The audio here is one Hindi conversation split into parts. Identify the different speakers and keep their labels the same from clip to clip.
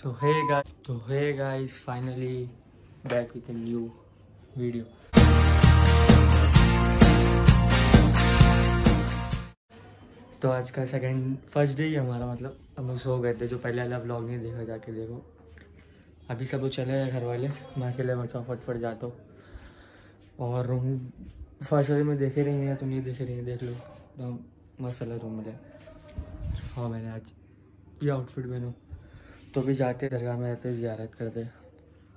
Speaker 1: Hey guys, so hey guys, finally back with a new video. तो आज का सेकंड फ़र्स्ट डे ही हमारा मतलब हम लोग सो गए थे जो पहले वाला व्लॉग नहीं देखा जाके देखो। अभी सब लोग चले गए घर वाले मैं अकेले बचा फटफट जाता हूँ। और रूम फ़र्स्ट वाले में देखे रहेंगे या तो नहीं देखे रहेंगे देख लो। तो मस्त अलग रूम मिले। हाँ मैंने आज ये आउटफिट पहनूँ। तो भी जाते, दरगाह में रहते, जियारत करते।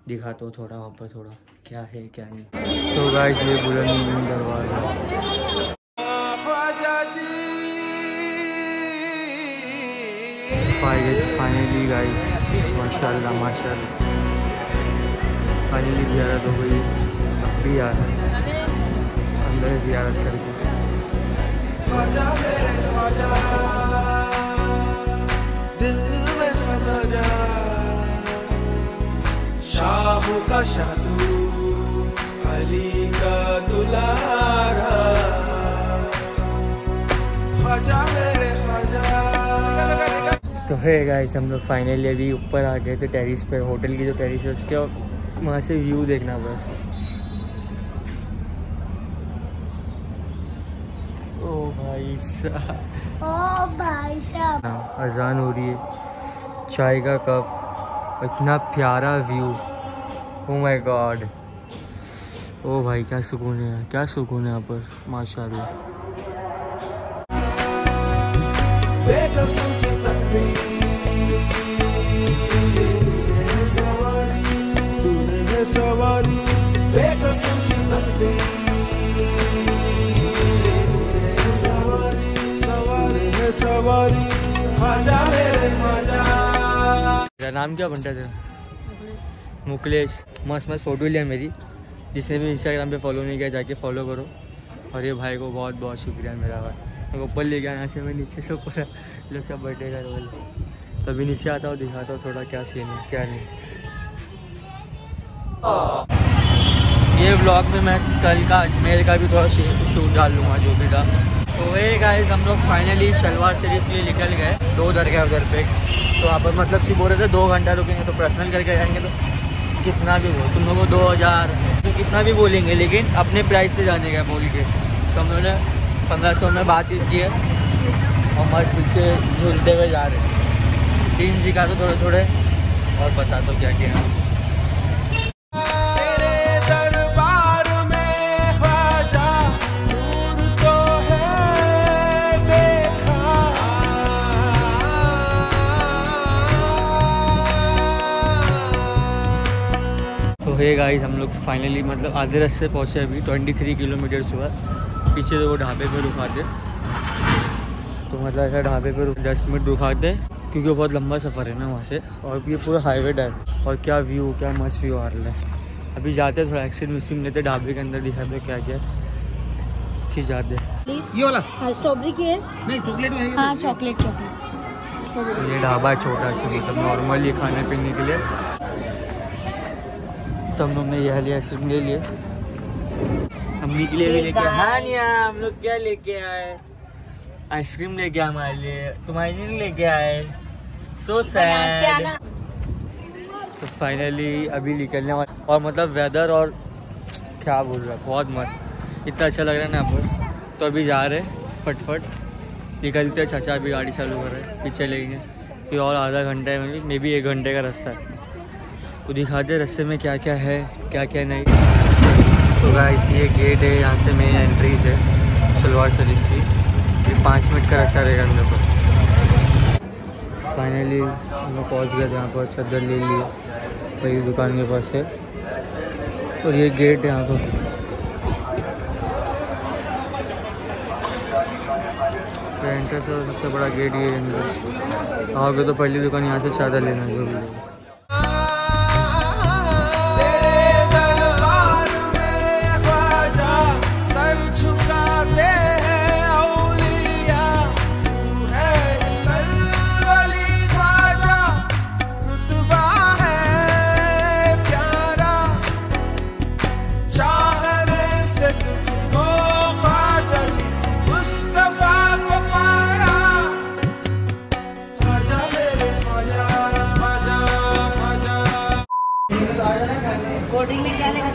Speaker 1: दिखाता हूँ थोड़ा, वहाँ पर थोड़ा, क्या है, क्या नहीं। तो गाइस ये बुलंद दरवाज़ा फाइनली गाइस माशाल्लाह माशाल्लाह। फाइनली जियारत हो गई। अब भी है अंदर जियारत करके।
Speaker 2: अली का दुलारा। ख्वाजा मेरे ख्वाजा।
Speaker 1: तो है गाइस हम लोग फाइनली अभी ऊपर आ गए थे टेरिस पे होटल की जो टेरिस है उसके वहाँ से व्यू देखना बस। ओ भाई साहब।
Speaker 3: ओ भाई साहब।
Speaker 1: अजान हो रही है। चाय का कप इतना प्यारा view oh my god oh भाई, क्या सुकून है क्या सुकून है यहाँ पर, माशाल्लाह।
Speaker 2: है सवारी सवारी की तकदीर सवारी
Speaker 1: तेरा नाम क्या बनता तेरा? मुकलेश, मस्त मस्त फ़ोटो लिया मेरी। जिसने भी इंस्टाग्राम पे फॉलो नहीं किया, जाके फॉलो करो। और ये भाई को बहुत बहुत शुक्रिया मेरा भाई। को ऊपर ले गया, यहाँ से मैं नीचे से ऊपर। लोग सब बैठे गए बोले तो अभी नीचे आता हूँ, दिखाता हूँ थोड़ा क्या सीन है, क्या नहीं। ये ब्लॉग में मैं कल का अजमेर का भी थोड़ा शूट डाल लूँगा, जो भी था। तो ये गाइस हम लोग फाइनली शलवार शरीफ के लिए निकल गए, दो गए उधर पे। तो पर मतलब कि बोल रहे थे दो घंटा रुकेंगे तो पर्सनल करके जाएँगे तो कितना भी बोल, तुम लोगों को दो हज़ार तो कितना भी बोलेंगे, लेकिन अपने प्राइस से जाने का बोल के। तो हम लोगों ने पंद्रह सौ में बातचीत की है और मस्त पीछे झूलते हुए जा रहे हैं। सीन दिखा दो थोड़े थोड़े और बता दो क्या क्या हे गाइस हम लोग फाइनली मतलब आधे रास्ते पहुँचे अभी ट्वेंटी थ्री किलोमीटर हुआ। पीछे तो वो ढाबे पे रुका दे। तो मतलब ऐसा ढाबे पे रुक दस मिनट रुका दे क्योंकि वो बहुत लंबा सफ़र है ना वहाँ से। और ये पूरा हाईवे डर। और क्या व्यू क्या मस्त व्यू आ रहा है। अभी जाते हैं थोड़ा एक्सीडेंट वैक्सीन लेते ढाबे के अंदर दिखाते क्या क्या। फिर जाते
Speaker 4: ये वाला?
Speaker 3: हाँ स्ट्रॉबेरी की है।
Speaker 4: नहीं चॉकलेट में हाँ
Speaker 3: चॉकलेट चॉकलेट
Speaker 1: ये ढाबा है छोटा सा मतलब नॉर्मली खाने पीने के लिए। तो हम लोग ने यह लिया आइसक्रीम ले लिए। अम्मी के लिए भी लेके हाँ निया हम लोग क्या लेके आए? आइसक्रीम लेके आए हमारे लिए। तुम्हारे लिए नहीं लेके आए। सो सैड तो फाइनली अभी निकलने वाले और मतलब वेदर और क्या बोल रहा है बहुत मस्त। इतना अच्छा लग रहा है ना पर तो अभी जा रहे हैं फटफट। निकलते हैं चाचा अभी गाड़ी चालू कर रहे हैं। पीछे लेंगे फिर और आधा घंटा है मे बी एक घंटे का रास्ता है। वो दिखाते हैं रास्ते में क्या क्या है क्या क्या नहीं। तो गाइस ये गेट है, यहाँ से मेन एंट्रीज है सलवार शरीफ की। ये पाँच मिनट का रास्ता रहेगा हम लोग को। फाइनली हम लोग पहुँच गए यहाँ पर, चादर ले ली वही दुकान के पास है और ये गेट है यहाँ पर। एंटर से सबसे बड़ा गेट ये है। आओगे तो पहली दुकान यहाँ से चादर लेना जो भी
Speaker 3: कोल्ड ड्रिंक में क्या लेगा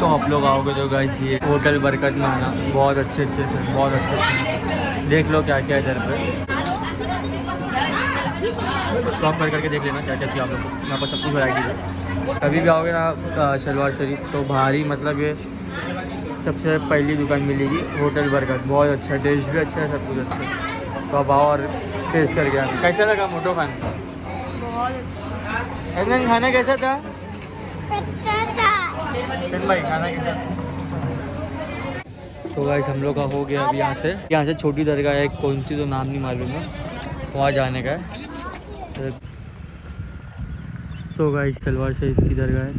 Speaker 1: तो आप लोग आओगे जो गाइस ये होटल बरकत में आना बहुत अच्छे अच्छे से बहुत अच्छे अच्छे देख लो क्या क्या इधर पे। स्टॉप कर करके देख लेना क्या क्या चाहिए आप लोग को। यहाँ पर सब कुछ वैराइटी है। कभी भी आओगे ना शलवार शरीफ तो बाहर ही मतलब ये सबसे पहली दुकान मिलेगी होटल बरकत। बहुत अच्छा टेस्ट भी अच्छा है सब कुछ अच्छा तो आप आओ और टेस्ट करके आना। कैसा लगा मोटो खान? एंदन खाना कैसा था? तो गाइस हम लोग का हो गया अभी यहाँ से। यहाँ से छोटी दरगाह है, कौन सी तो नाम नहीं मालूम है। वहाँ जाने का है। सो गाइस तलवार शरीफ की दरगाह है।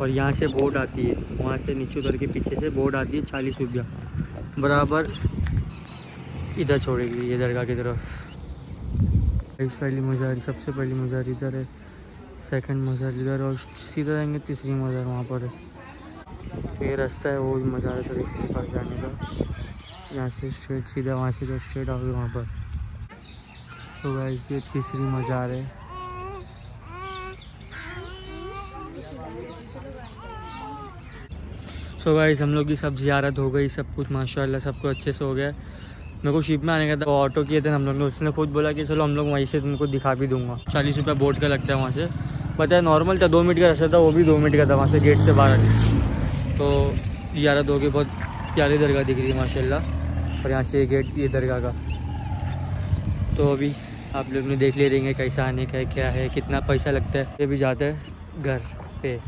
Speaker 1: और यहाँ से बोट आती है। वहाँ से नीचे उतर के पीछे से बोट आती है, चालीस रुपया। बराबर इधर छोड़ेगी, ये दरगाह की तरफ़। पहली मज़ार सबसे पहली मज़ार इधर है। सेकंड मज़ार इधर और सीधा जाएँगे तीसरी मज़ार वहाँ पर। तो ये रास्ता है वो मज़ार शरीफ के पास जाने का। यहाँ से स्ट्रेट सीधा वहाँ से स्ट्रेट आओगे वहाँ पर। तो गाइस ये तीसरी मज़ार है। सो गाइस हम लोग की सब जियारत हो गई, सब कुछ माशाल्लाह सब कुछ अच्छे से हो गया। मेरे को शिप में आने का था ऑटो किए थे हम लोग ने, उसने खुद बोला कि चलो हम लोग वहीं से तुमको दिखा भी दूँगा। चालीस रुपये बोट का लगता है वहाँ से। है नॉर्मल था, दो मिनट का रास्ता था, वो भी दो मिनट का था, वहाँ से गेट से बाहर तो ग्यारह दो के बहुत प्यारी दरगाह दिख रही है, माशाल्लाह। और यहाँ से गेट ये दरगाह का। तो अभी आप लोग ने देख ले रहेंगे कैसा आने का क्या है, कितना पैसा लगता है। ये भी जाता है घर पे।